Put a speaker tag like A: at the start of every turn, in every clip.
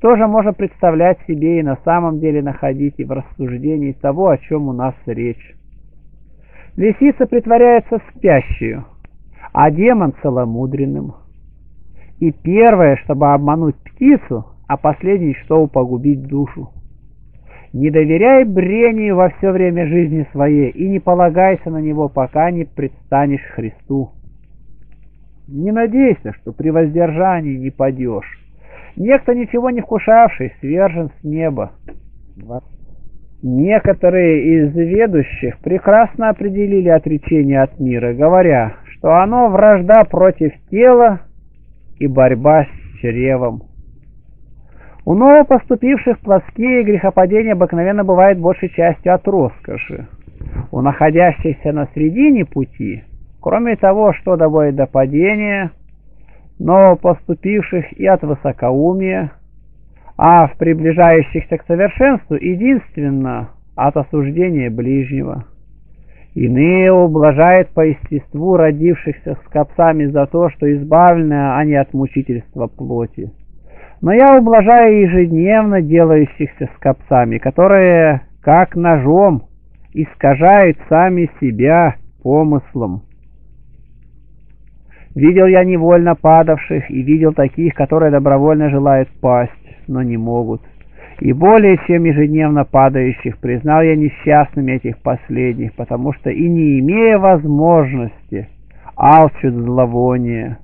A: тоже можно представлять себе и на самом деле находить и в рассуждении того, о чем у нас речь. Лисица притворяется спящую, а демон целомудренным. И первое, чтобы обмануть птицу, а последнее, чтобы погубить душу. Не доверяй брению во все время жизни своей и не полагайся на него, пока не предстанешь Христу. Не надейся, что при воздержании не падешь. Некто, ничего не вкушавший, свержен с неба. Некоторые из ведущих прекрасно определили отречение от мира, говоря, что оно вражда против тела и борьба с чревом. У новопоступивших плоские грехопадения обыкновенно бывают большей частью от роскоши. У находящихся на середине пути, кроме того, что доводит до падения, новопоступивших и от высокоумия, а в приближающихся к совершенству единственно от осуждения ближнего. Иные ублажают по естеству родившихся с копцами за то, что избавлены они от мучительства плоти но я ублажаю ежедневно делающихся скопцами, которые, как ножом, искажают сами себя помыслом. Видел я невольно падавших и видел таких, которые добровольно желают пасть, но не могут. И более чем ежедневно падающих признал я несчастными этих последних, потому что и не имея возможности, алчут зловоние.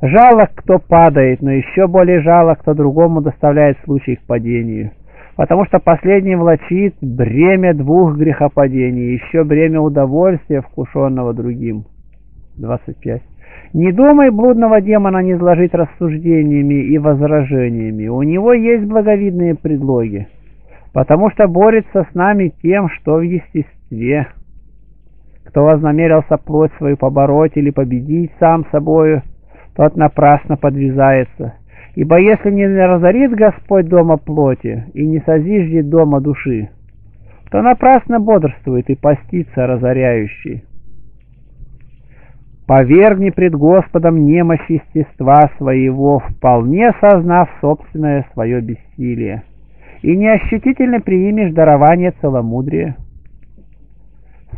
A: Жалок, кто падает, но еще более жалок, кто другому доставляет случай к падению. Потому что последний влачит бремя двух грехопадений, еще бремя удовольствия, вкушенного другим. 25. Не думай блудного демона не изложить рассуждениями и возражениями. У него есть благовидные предлоги, потому что борется с нами тем, что в естестве. Кто вознамерился плоть свою побороть или победить сам собою, тот напрасно подвязается. Ибо если не разорит Господь дома плоти и не созиждет дома души, то напрасно бодрствует и постится разоряющий. Повергни пред Господом немощь естества своего, вполне сознав собственное свое бессилие, и неощутительно примешь дарование целомудрия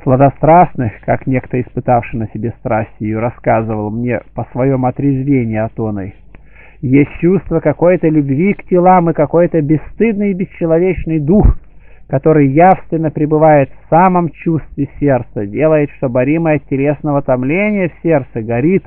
A: сладострастных, как некто испытавший на себе страсть ее рассказывал мне по своем отрезвении от оной. Есть чувство какой-то любви к телам и какой-то бесстыдный и бесчеловечный дух, который явственно пребывает в самом чувстве сердца, делает, что боримое от телесного томления в сердце горит,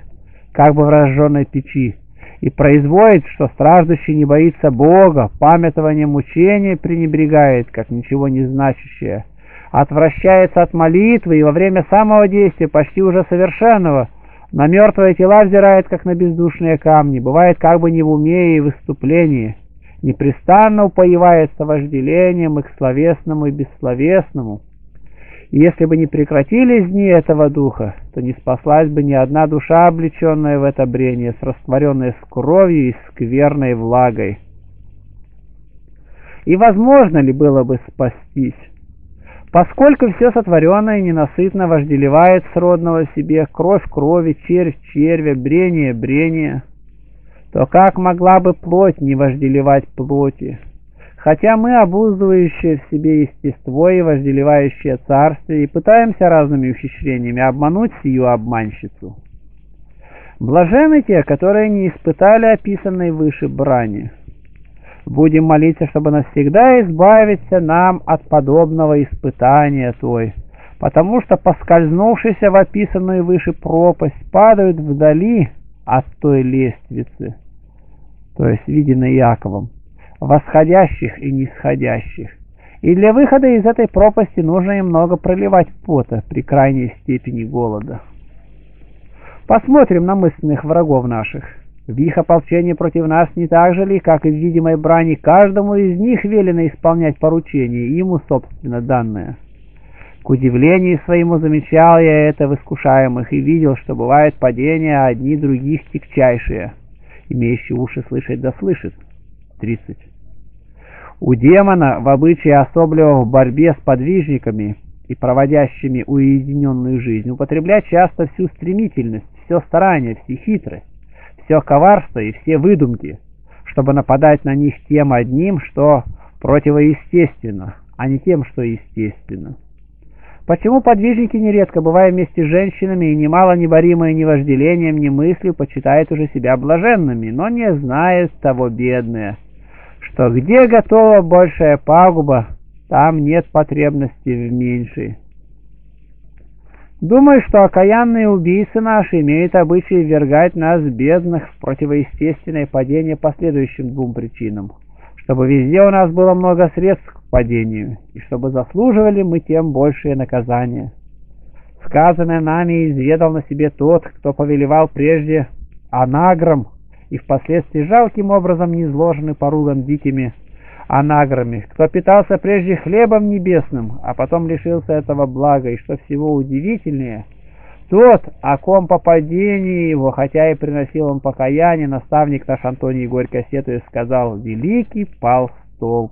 A: как бы в разжженной печи, и производит, что страждущий не боится Бога, памятование мучения пренебрегает, как ничего не значащее, отвращается от молитвы и во время самого действия, почти уже совершенного, на мертвые тела взирает, как на бездушные камни, бывает как бы не в уме и выступлении, непрестанно упоевается вожделением и к словесному и бессловесному. И если бы не прекратились дни этого духа, то не спаслась бы ни одна душа, облеченная в это брение, с растворенной с кровью и скверной влагой. И возможно ли было бы спастись? Поскольку все сотворенное ненасытно вожделевает сродного себе кровь крови, червь червя, брение брение, то как могла бы плоть не вожделевать плоти? Хотя мы, обуздывающие в себе естество и вожделевающие царствие, и пытаемся разными ухищрениями обмануть сию обманщицу. Блажены те, которые не испытали описанной выше брани. Будем молиться, чтобы навсегда избавиться нам от подобного испытания Твой, потому что, поскользнувшиеся в описанную выше пропасть, падают вдали от той лестницы, то есть виденной Яковом, восходящих и нисходящих. И для выхода из этой пропасти нужно им много проливать пота при крайней степени голода. Посмотрим на мысленных врагов наших. В их ополчении против нас не так же ли, как и в видимой брани, каждому из них велено исполнять поручение, ему, собственно, данное. К удивлению своему замечал я это в искушаемых и видел, что бывают падения, одни других тягчайшие. Имеющий уши слышать да слышит. 30. У демона в обычае особливо в борьбе с подвижниками и проводящими уединенную жизнь употреблять часто всю стремительность, все старание, все хитрость все коварство и все выдумки, чтобы нападать на них тем одним, что противоестественно, а не тем, что естественно. Почему подвижники нередко, бывая вместе с женщинами и немало неборимые ни вожделением, ни мыслью, почитают уже себя блаженными, но не знают того бедные, что где готова большая пагуба, там нет потребности в меньшей. Думаю, что окаянные убийцы наши имеют обычай ввергать нас, бедных, в противоестественное падение по следующим двум причинам. Чтобы везде у нас было много средств падению, и чтобы заслуживали мы тем большее наказание. Сказанное нами изведал на себе тот, кто повелевал прежде анаграм, и впоследствии жалким образом не изложены порулом дикими анаграми, кто питался прежде хлебом небесным, а потом лишился этого блага, и что всего удивительнее, тот, о ком по падении его, хотя и приносил он покаяние, наставник наш Антоний Горько сетуя сказал «Великий пал столб».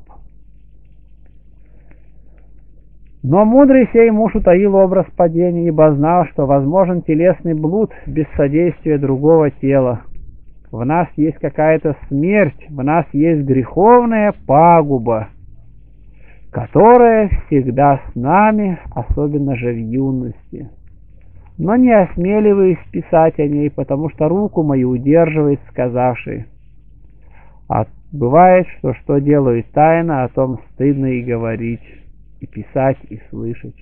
A: Но мудрый сей муж утаил образ падения, ибо знал, что возможен телесный блуд без содействия другого тела. В нас есть какая-то смерть, в нас есть греховная пагуба, которая всегда с нами, особенно же в юности. Но не осмеливаюсь писать о ней, потому что руку мою удерживает сказавший. А бывает, что что делаю тайно, о том стыдно и говорить и писать, и слышать.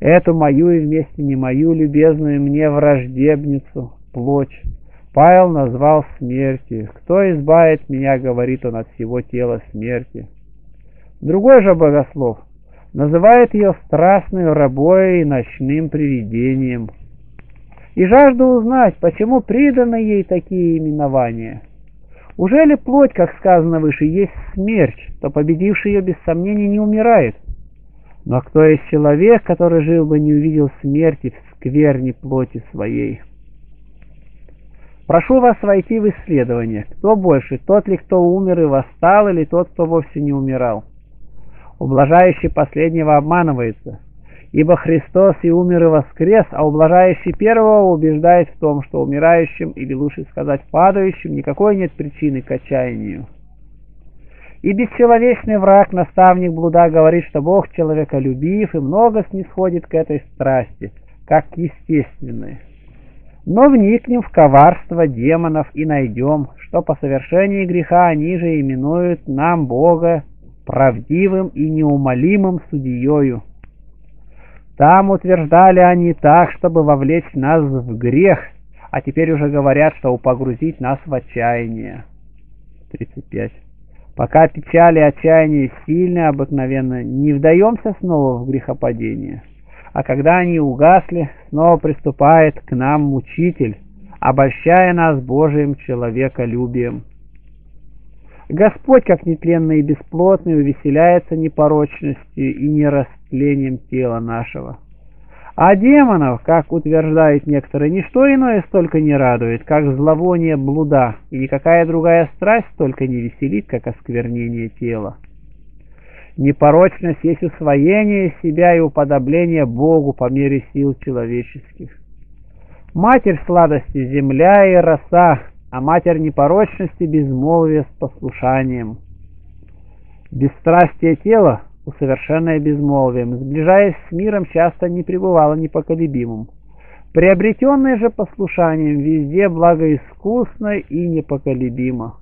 A: Эту мою и вместе не мою любезную мне враждебницу, плоть, Павел назвал смертью. Кто избавит меня, говорит он, от всего тела смерти. Другой же богослов называет ее страстной рабой и ночным привидением. И жажду узнать, почему приданы ей такие именования. Уже ли плоть, как сказано выше, есть смерть, то победивший ее без сомнения не умирает? Но кто есть человек, который жил бы не увидел смерти в скверне плоти своей? Прошу вас войти в исследование. Кто больше, тот ли, кто умер и восстал, или тот, кто вовсе не умирал? Ублажающий последнего обманывается. Ибо Христос и умер и воскрес, а ублажающий первого убеждает в том, что умирающим, или лучше сказать падающим, никакой нет причины к отчаянию. И бесчеловечный враг, наставник блуда, говорит, что Бог человека любив и много снисходит к этой страсти, как к естественной. Но вникнем в коварство демонов и найдем, что по совершении греха они же именуют нам Бога правдивым и неумолимым судьею. Там утверждали они так, чтобы вовлечь нас в грех, а теперь уже говорят, что погрузить нас в отчаяние. 35. Пока печали и отчаяние сильны, обыкновенно не вдаемся снова в грехопадение. А когда они угасли, снова приступает к нам мучитель, обольщая нас Божиим человеколюбием. Господь, как нетленный и бесплотный, увеселяется непорочностью и нерастлением тела нашего. А демонов, как утверждают некоторые, ничто иное столько не радует, как зловоние блуда, и никакая другая страсть столько не веселит, как осквернение тела. Непорочность есть усвоение себя и уподобление Богу по мере сил человеческих. Матерь сладости – земля и роса, а матерь непорочности – безмолвие с послушанием. Бесстрастие тела, усовершенное безмолвием, сближаясь с миром, часто не пребывало непоколебимым. Приобретенное же послушанием везде благоискусно и непоколебимо.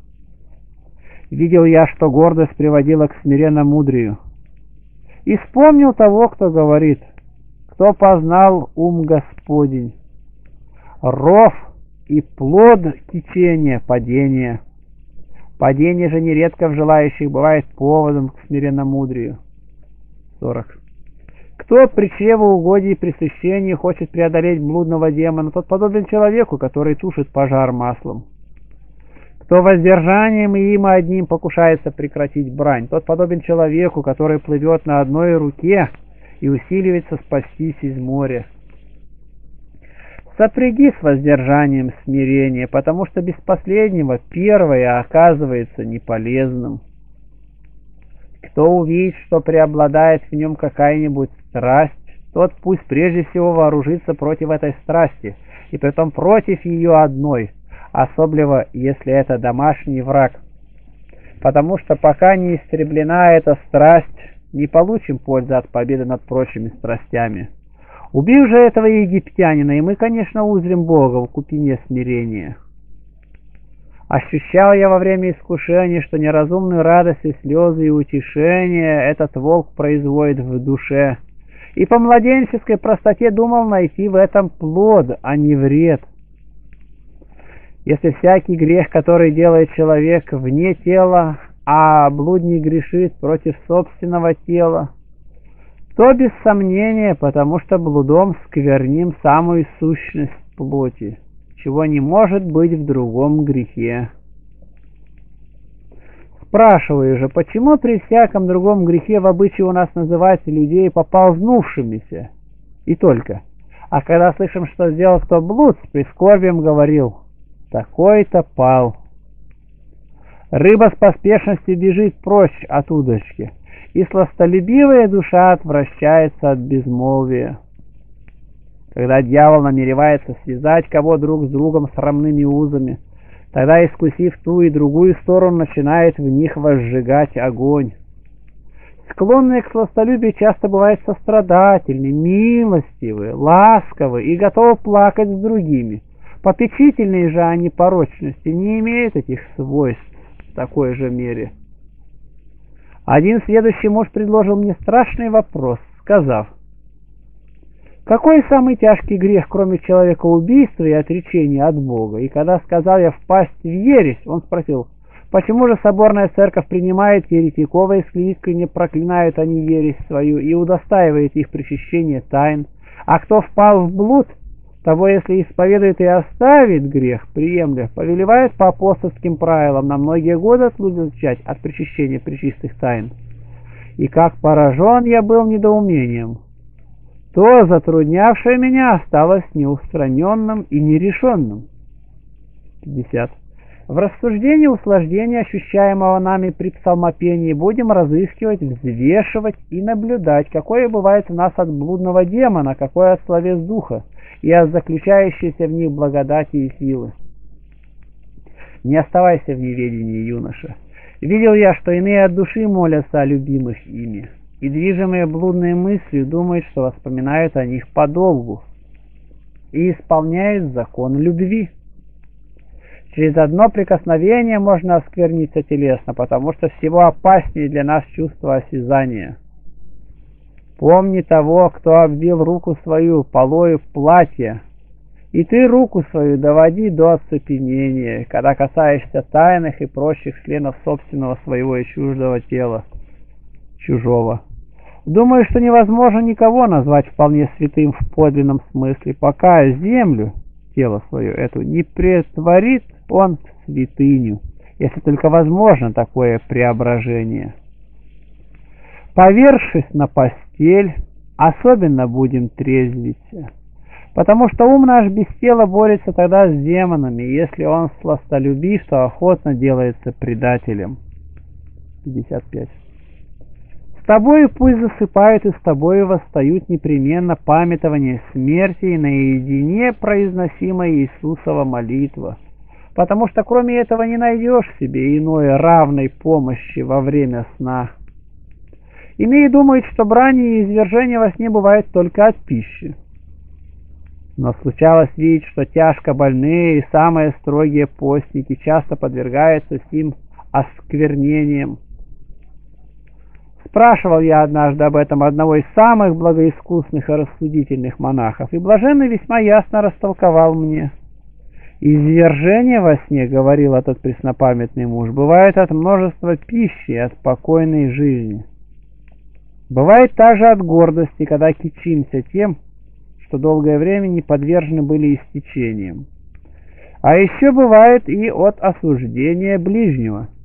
A: Видел я, что гордость приводила к смиренно мудрию. И вспомнил того, кто говорит, кто познал ум Господень. Ров и плод течения падения. Падение же нередко в желающих бывает поводом к смиренномудрию. 40. Кто при чревоугодии и пресыщении хочет преодолеть блудного демона, тот подобен человеку, который тушит пожар маслом. Кто воздержанием и им одним покушается прекратить брань, тот подобен человеку, который плывет на одной руке и усиливается спастись из моря. Сопряги с воздержанием смирение, потому что без последнего первое оказывается неполезным. Кто увидит, что преобладает в нем какая-нибудь страсть, тот пусть прежде всего вооружится против этой страсти, и притом против ее одной, особливо если это домашний враг. Потому что пока не истреблена эта страсть, не получим пользы от победы над прочими страстями. Убив же этого египтянина, и мы, конечно, узрим Бога в купине смирения. Ощущал я во время искушения, что неразумную радость и слезы и утешение этот волк производит в душе, и по младенческой простоте думал найти в этом плод, а не вред. Если всякий грех, который делает человек вне тела, а блудник грешит против собственного тела, то без сомнения, потому что блудом скверним самую сущность плоти чего не может быть в другом грехе. Спрашиваю же, почему при всяком другом грехе в обычае у нас называть людей поползнувшимися? И только. А когда слышим, что сделал кто блуд, с прискорбием говорил, такой-то пал. Рыба с поспешностью бежит прочь от удочки, и сластолюбивая душа отвращается от безмолвия. Когда дьявол намеревается связать кого друг с другом срамными узами, тогда, искусив ту и другую сторону, начинает в них возжигать огонь. Склонные к сластолюбию часто бывают сострадательны, милостивы, ласковы и готовы плакать с другими. Попечительные же они порочности не имеют этих свойств в такой же мере. Один следующий муж предложил мне страшный вопрос, сказав, какой самый тяжкий грех, кроме человека убийства и отречения от Бога? И когда сказал я впасть в ересь, он спросил, почему же соборная церковь принимает еретиков, и искренне проклинают они ересь свою и удостаивает их причащения тайн? А кто впал в блуд, того, если исповедует и оставит грех, приемля, повелевает по апостольским правилам на многие годы отлучать от причащения причистых тайн. И как поражен я был недоумением, то затруднявшее меня осталось неустраненным и нерешенным. 50. В рассуждении услаждения, ощущаемого нами при псалмопении, будем разыскивать, взвешивать и наблюдать, какое бывает у нас от блудного демона, какое от словес духа, и от заключающейся в них благодати и силы. Не оставайся в неведении, юноша. Видел я, что иные от души молятся о любимых ими и, движимые блудной мыслью, думают, что воспоминают о них подолгу и исполняют закон любви. Через одно прикосновение можно оскверниться телесно, потому что всего опаснее для нас чувство осязания. Помни того, кто обвил руку свою полою в платье, и ты руку свою доводи до оцепенения, когда касаешься тайных и прочих членов собственного своего и чуждого тела чужого. Думаю, что невозможно никого назвать вполне святым в подлинном смысле, пока землю, тело свое эту, не претворит он в святыню, если только возможно такое преображение. Повершись на постель, особенно будем трезвиться, потому что ум наш без тела борется тогда с демонами, если он сластолюбив, то охотно делается предателем. 55 тобою пусть засыпают и с тобою восстают непременно памятование смерти и наедине произносимая Иисусова молитва. Потому что кроме этого не найдешь себе иной равной помощи во время сна. Иные думают, что брани и извержения во сне бывают только от пищи. Но случалось видеть, что тяжко больные и самые строгие постники часто подвергаются сим осквернениям, Спрашивал я однажды об этом одного из самых благоискусных и рассудительных монахов, и блаженный весьма ясно растолковал мне. «Извержение во сне, — говорил этот преснопамятный муж, — бывает от множества пищи, от спокойной жизни. Бывает также от гордости, когда кичимся тем, что долгое время не подвержены были истечениям. А еще бывает и от осуждения ближнего —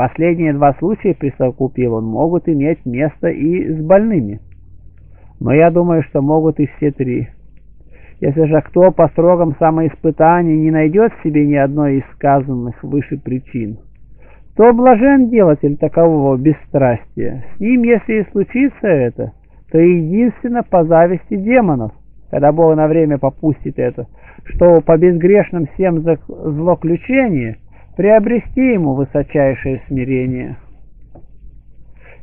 A: Последние два случая, присовокупил он, могут иметь место и с больными. Но я думаю, что могут и все три. Если же кто по строгам самоиспытания не найдет в себе ни одной из сказанных выше причин, то блажен делатель такового бесстрастия. С ним, если и случится это, то единственно по зависти демонов, когда Бог на время попустит это, что по безгрешным всем злоключении приобрести ему высочайшее смирение.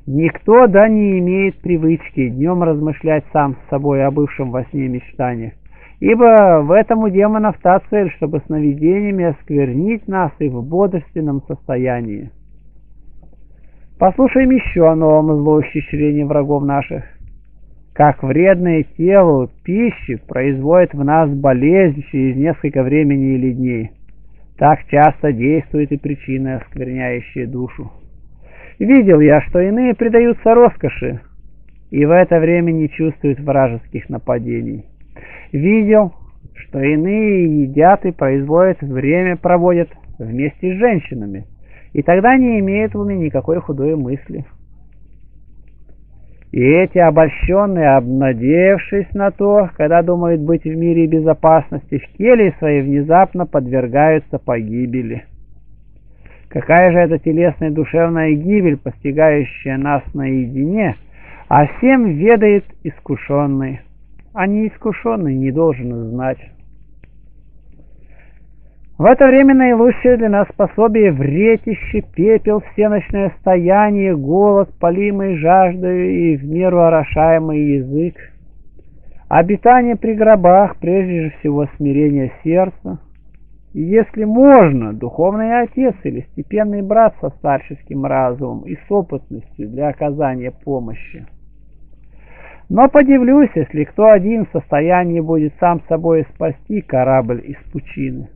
A: Никто да не имеет привычки днем размышлять сам с собой о бывшем во сне мечтаниях, ибо в этом у демонов та цель, чтобы сновидениями осквернить нас и в бодрственном состоянии. Послушаем еще о новом злоухищрении врагов наших. Как вредное телу пищи производит в нас болезнь через несколько времени или дней, так часто действует и причины, оскверняющие душу. Видел я, что иные предаются роскоши, и в это время не чувствуют вражеских нападений. Видел, что иные едят и производят время, проводят вместе с женщинами, и тогда не имеют в уме никакой худой мысли. И эти обольщенные, обнадеявшись на то, когда думают быть в мире и безопасности, в теле своей внезапно подвергаются погибели. Какая же это телесная душевная гибель, постигающая нас наедине, а всем ведает искушенный, а неискушенный не должен знать. В это время наилучшее для нас пособие вретище, пепел, всеночное стояние, голод, полимый жаждою и в меру орошаемый язык, обитание при гробах, прежде всего смирение сердца, и если можно, духовный отец или степенный брат со старческим разумом и с опытностью для оказания помощи. Но подивлюсь, если кто один в состоянии будет сам собой спасти корабль из пучины.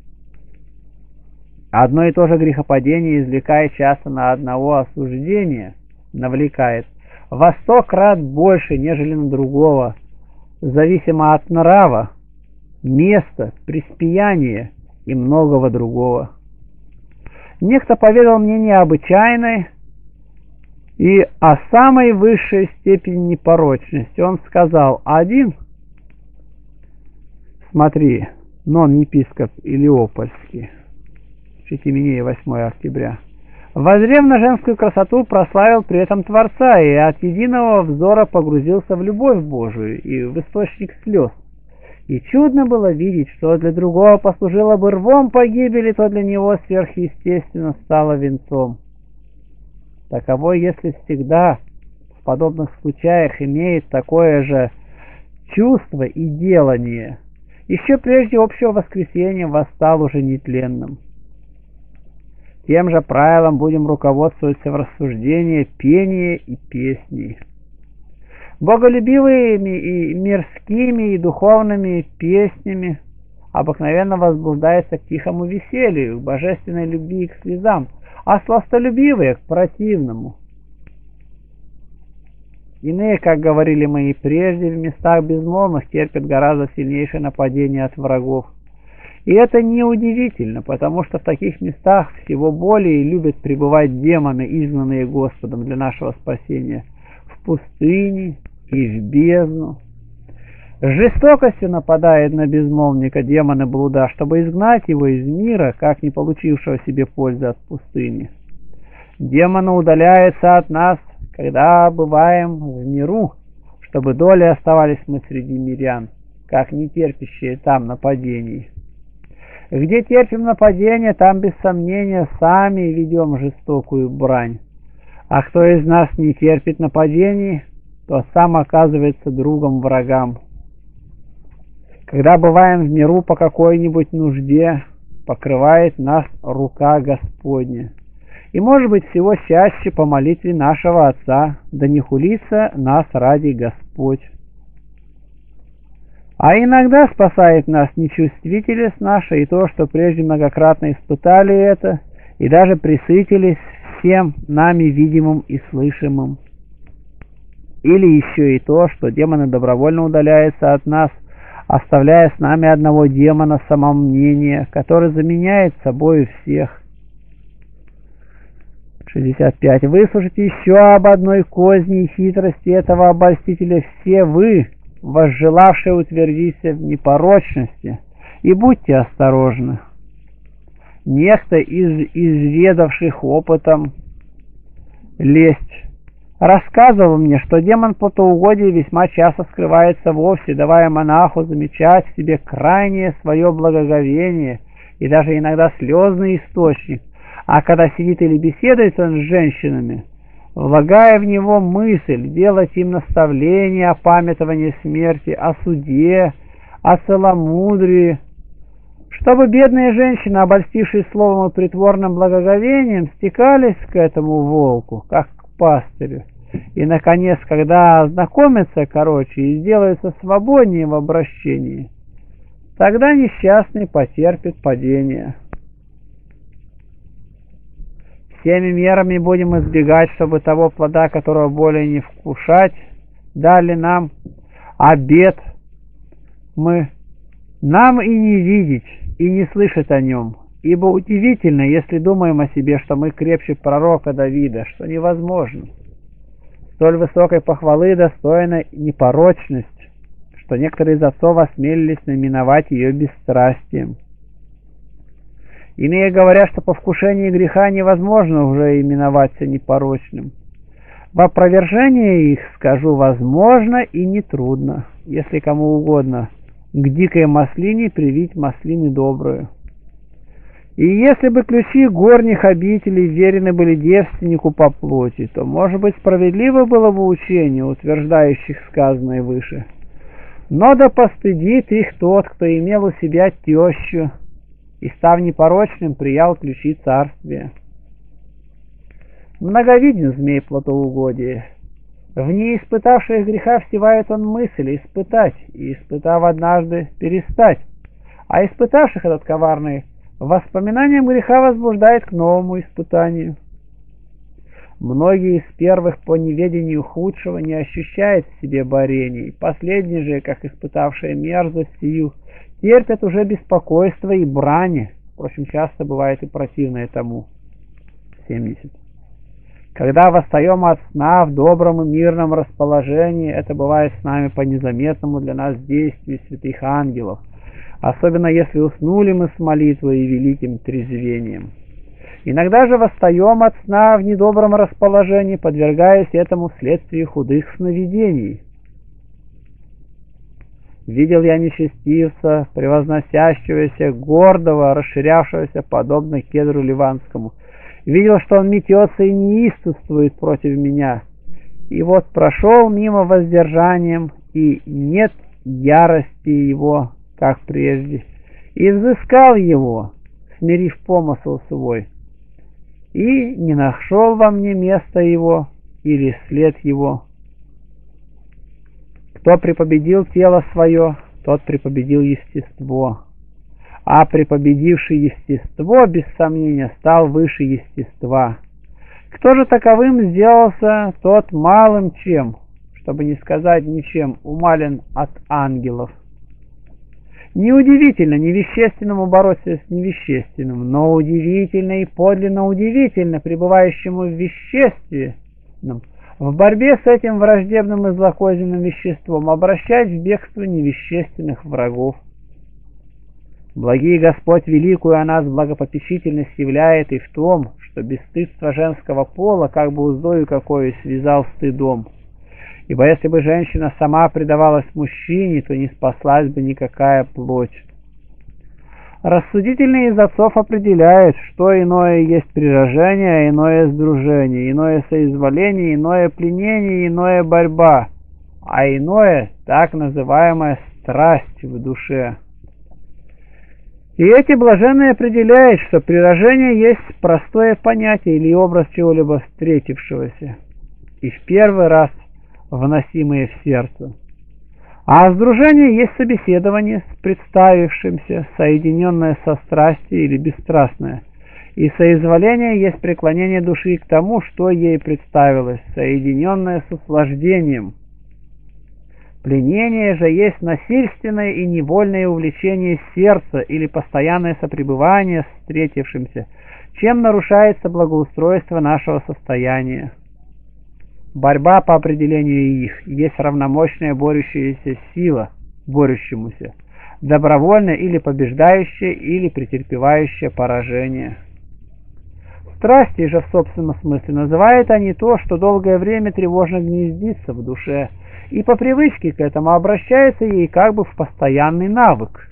A: Одно и то же грехопадение, извлекая часто на одного осуждения, навлекает во сто крат больше, нежели на другого, зависимо от нрава, места, приспияния и многого другого. Некто поведал мне необычайной и о самой высшей степени непорочности. Он сказал, один, смотри, нон-епископ Илиопольский, чуть именее 8 октября, возрев на женскую красоту, прославил при этом Творца и от единого взора погрузился в любовь Божию и в источник слез. И чудно было видеть, что для другого послужило бы рвом погибели, то для него сверхъестественно стало венцом. Таково, если всегда в подобных случаях имеет такое же чувство и делание, еще прежде общего воскресения восстал уже нетленным. Тем же правилом будем руководствоваться в рассуждении пения и песней. Боголюбивыми и мирскими и духовными песнями обыкновенно возбуждается к тихому веселью, к божественной любви и к слезам, а сластолюбивые к противному. Иные, как говорили мы и прежде, в местах безмолвных терпят гораздо сильнейшее нападение от врагов. И это неудивительно, потому что в таких местах всего более любят пребывать демоны, изгнанные Господом для нашего спасения. В пустыне, и в бездну. Жестокостью нападает на безмолвника демона блуда, чтобы изгнать его из мира, как не получившего себе пользы от пустыни. Демоны удаляются от нас, когда бываем в миру, чтобы доли оставались мы среди мирян, как не терпящие там нападений. Где терпим нападение, там без сомнения сами ведем жестокую брань. А кто из нас не терпит нападений, то сам оказывается другом врагам. Когда бываем в миру по какой-нибудь нужде, покрывает нас рука Господня. И, может быть, всего чаще по молитве нашего Отца, да не хулится нас ради Господь. А иногда спасает нас нечувствительность наша и то, что прежде многократно испытали это, и даже присытились всем нами видимым и слышимым. Или еще и то, что демоны добровольно удаляются от нас, оставляя с нами одного демона самомнения, который заменяет собой всех. 65. Выслушайте еще об одной козни и хитрости этого обольстителя все вы, возжелавшие утвердиться в непорочности, и будьте осторожны. Некто из изведавших опытом лесть рассказывал мне, что демон плотоугодия весьма часто скрывается вовсе, давая монаху замечать в себе крайнее свое благоговение и даже иногда слезный источник, а когда сидит или беседует он с женщинами, влагая в него мысль, делать им наставление о памятовании смерти, о суде, о целомудрии, чтобы бедные женщины, обольстившие словом и притворным благоговением, стекались к этому волку, как к пастырю. И, наконец, когда ознакомятся, короче, и сделаются свободнее в обращении, тогда несчастный потерпит падение. Всеми мерами будем избегать, чтобы того плода, которого более не вкушать, дали нам обед мы нам и не видеть, и не слышать о нем. Ибо удивительно, если думаем о себе, что мы крепче пророка Давида, что невозможно. Столь высокой похвалы достойна непорочность, что некоторые из отцов осмелились наименовать ее бесстрастием. Иные говорят, что по вкушении греха невозможно уже именоваться непорочным. В опровержение их скажу возможно и нетрудно, если кому угодно, к дикой маслине привить маслины добрую. И если бы ключи горних обителей верены были девственнику по плоти, то, может быть, справедливо было бы учение, утверждающих сказанное выше. Но да постыдит их тот, кто имел у себя тещу, и, став непорочным, приял ключи царствия. Многовиден змей плотоугодия. В не испытавших греха всевает он мысль испытать, и, испытав однажды, перестать. А испытавших этот коварный воспоминанием греха возбуждает к новому испытанию. Многие из первых по неведению худшего не ощущают в себе борений, последние же, как испытавшие мерзость сию, терпят уже беспокойство и брани, впрочем, часто бывает и противное тому. 70. Когда восстаем от сна в добром и мирном расположении, это бывает с нами по незаметному для нас действию святых ангелов, особенно если уснули мы с молитвой и великим трезвением. Иногда же восстаем от сна в недобром расположении, подвергаясь этому вследствие худых сновидений. Видел я нечестивца, превозносящегося, гордого, расширявшегося, подобно кедру ливанскому. Видел, что он метется и неистовствует против меня. И вот прошел мимо воздержанием, и нет ярости его, как прежде. И взыскал его, смирив помысл свой. И не нашел во мне места его или след его. Кто припобедил тело свое, тот припобедил естество. А припобедивший естество, без сомнения, стал выше естества. Кто же таковым сделался, тот малым чем, чтобы не сказать ничем, умален от ангелов. Неудивительно невещественному бороться с невещественным, но удивительно и подлинно удивительно пребывающему в веществе в борьбе с этим враждебным и злокозненным веществом обращать в бегство невещественных врагов. Благий Господь великую о нас благопопечительность являет и в том, что бесстыдство женского пола как бы уздою какой связал стыдом. Ибо если бы женщина сама предавалась мужчине, то не спаслась бы никакая плоть. Рассудительные из отцов определяют, что иное есть прирожение, а иное сдружение, иное соизволение, иное пленение, иное борьба, а иное так называемая страсть в душе. И эти блаженные определяют, что прирожение есть простое понятие или образ чего-либо встретившегося, и в первый раз вносимое в сердце. А сдружение есть собеседование с представившимся, соединенное со страстью или бесстрастное. И соизволение есть преклонение души к тому, что ей представилось, соединенное с услаждением. Пленение же есть насильственное и невольное увлечение сердца или постоянное сопребывание с встретившимся, чем нарушается благоустройство нашего состояния. Борьба по определению их есть равномощная борющаяся сила борющемуся, добровольная или побеждающая, или претерпевающая поражение. Страсти же в собственном смысле называют они то, что долгое время тревожно гнездится в душе, и по привычке к этому обращается ей как бы в постоянный навык.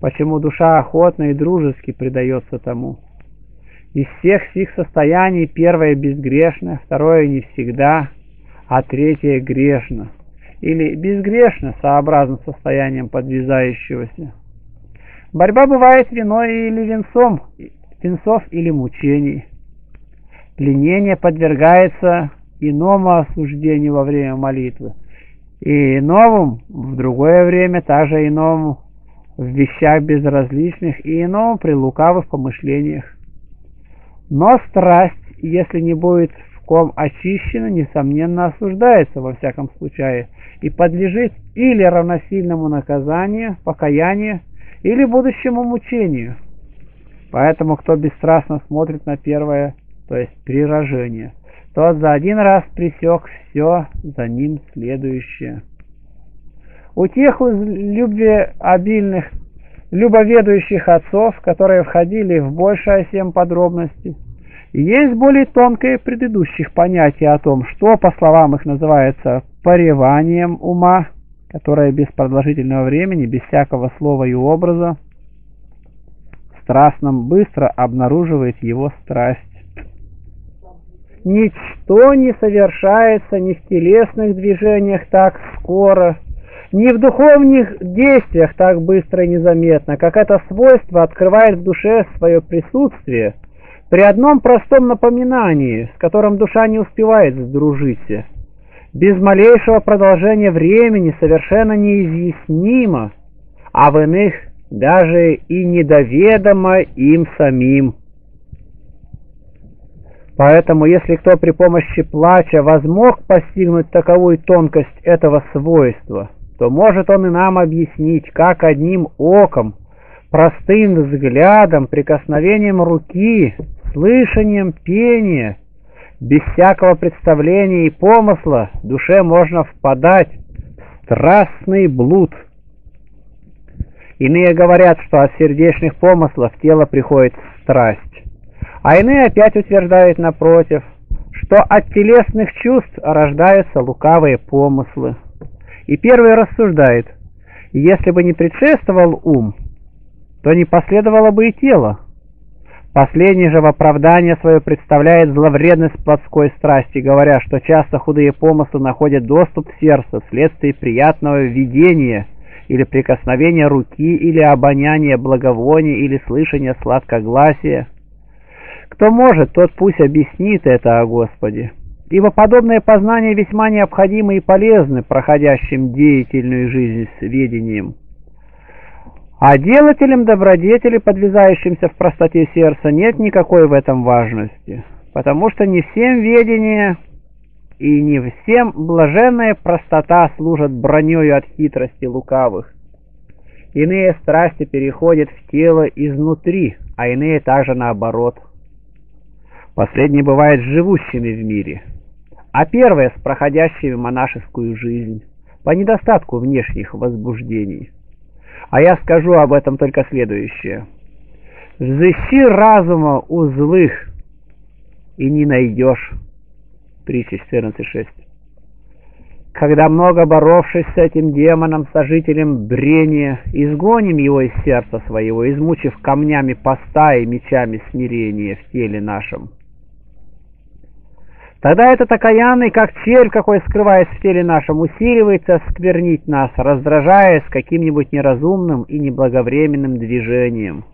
A: Почему душа охотно и дружески предается тому? Из всех сих состояний первое безгрешно, второе не всегда, а третье грешно. Или безгрешно, сообразно состоянием подвязающегося. Борьба бывает виной или венцом, венцов или мучений. Пленение подвергается иному осуждению во время молитвы, и иному в другое время также иному в вещах безразличных и иному при лукавых помышлениях. Но страсть, если не будет в ком очищена, несомненно осуждается во всяком случае и подлежит или равносильному наказанию, покаянию, или будущему мучению. Поэтому, кто бесстрастно смотрит на первое, то есть прирожение, тот за один раз пресек все за ним следующее. У тех из любвеобильных, любоведующих отцов, которые входили в большее всем подробности, есть более тонкое предыдущих понятий о том, что, по словам их, называется пореванием ума, которое без продолжительного времени, без всякого слова и образа, страстном быстро обнаруживает его страсть. Ничто не совершается ни в телесных движениях так скоро, ни в духовных действиях так быстро и незаметно, как это свойство открывает в душе свое присутствие при одном простом напоминании, с которым душа не успевает сдружиться без малейшего продолжения времени совершенно неизъяснимо, а в иных даже и недоведомо им самим. Поэтому, если кто при помощи плача возмог постигнуть таковую тонкость этого свойства, то может он и нам объяснить, как одним оком, простым взглядом, прикосновением руки, слышанием пения – без всякого представления и помысла душе можно впадать в страстный блуд. Иные говорят, что от сердечных помыслов в тело приходит страсть, а иные опять утверждают напротив, что от телесных чувств рождаются лукавые помыслы. И первый рассуждает, если бы не предшествовал ум, то не последовало бы и тело, Последний же в оправдание свое представляет зловредность плотской страсти, говоря, что часто худые помыслы находят доступ к сердцу вследствие приятного видения или прикосновения руки, или обоняния благовония, или слышания сладкогласия. Кто может, тот пусть объяснит это о Господе. Ибо подобное познание весьма необходимо и полезно проходящим деятельную жизнь с ведением. А делателям добродетели, подвязающимся в простоте сердца, нет никакой в этом важности, потому что не всем ведение и не всем блаженная простота служат бронёю от хитрости лукавых. Иные страсти переходят в тело изнутри, а иные также наоборот. Последние бывают живущими в мире, а первые с проходящими монашескую жизнь по недостатку внешних возбуждений. А я скажу об этом только следующее. Взыщи разума у злых, и не найдешь. Притча 14.6. Когда много боровшись с этим демоном, сожителем брения, изгоним его из сердца своего, измучив камнями поста и мечами смирения в теле нашем. Тогда этот окаянный, как червь какой скрываясь в теле нашем, усиливается сквернить нас, раздражаясь каким-нибудь неразумным и неблаговременным движением.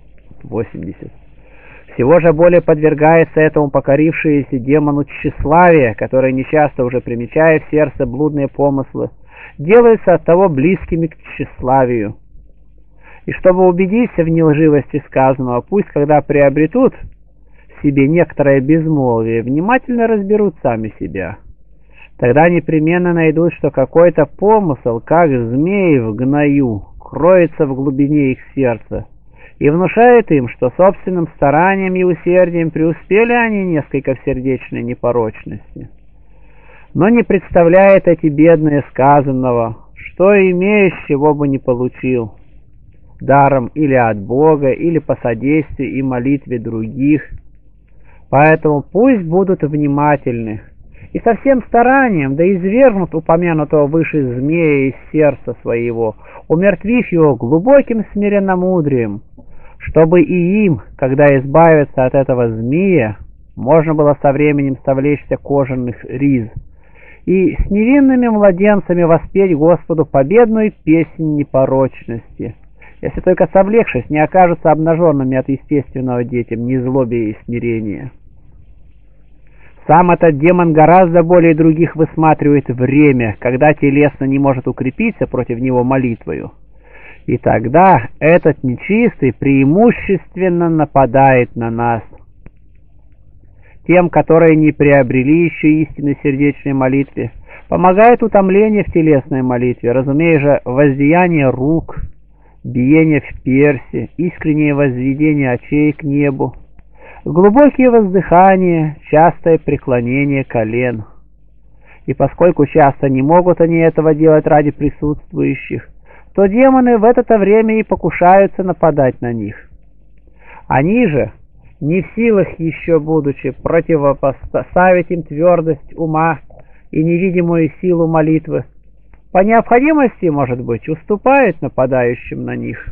A: 80. Всего же более подвергается этому покорившееся демону тщеславие, которое нечасто уже примечая в сердце блудные помыслы, делается от того близкими к тщеславию. И чтобы убедиться в нелживости сказанного, пусть, когда приобретут себе некоторое безмолвие, внимательно разберут сами себя. Тогда непременно найдут, что какой-то помысл, как змей в гною, кроется в глубине их сердца, и внушает им, что собственным старанием и усердием преуспели они несколько в сердечной непорочности. Но не представляет эти бедные сказанного, что имеешь, чего бы не получил, даром или от Бога, или по содействию и молитве других – Поэтому пусть будут внимательны и со всем старанием, да извергнут упомянутого выше змея из сердца своего, умертвив его глубоким смиренномудрием, чтобы и им, когда избавиться от этого змея, можно было со временем совлечься кожаных риз, и с невинными младенцами воспеть Господу победную песнь непорочности, если только совлекшись не окажутся обнаженными от естественного детям незлобия и смирения. Сам этот демон гораздо более других высматривает время, когда телесно не может укрепиться против него молитвою. И тогда этот нечистый преимущественно нападает на нас. Тем, которые не приобрели еще истины сердечной молитве, помогает утомление в телесной молитве, разумеется, воздеяние рук, биение в персе, искреннее возведение очей к небу, глубокие воздыхания, частое преклонение колен. И поскольку часто не могут они этого делать ради присутствующих, то демоны в это время и покушаются нападать на них. Они же, не в силах еще будучи противопоставить им твердость ума и невидимую силу молитвы, по необходимости, может быть, уступают нападающим на них.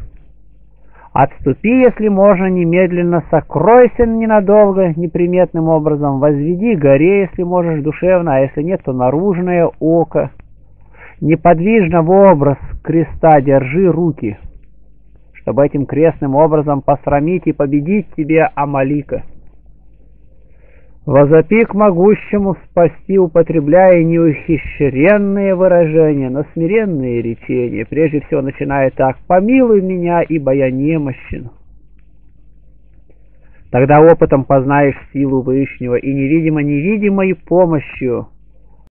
A: Отступи, если можно, немедленно, сокройся ненадолго, неприметным образом, возведи горе, если можешь, душевно, а если нет, то наружное око. Неподвижно в образ креста держи руки, чтобы этим крестным образом посрамить и победить тебе Амалика. Возопи к могущему спасти, употребляя не ухищренные выражения, но смиренные речения. Прежде всего начиная так «Помилуй меня, ибо я немощен». Тогда опытом познаешь силу Вышнего и невидимо-невидимой помощью